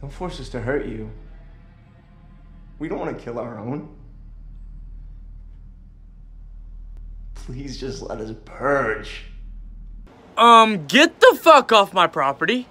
Don't force us to hurt you. We don't want to kill our own. Please just let us purge. Um, get the fuck off my property.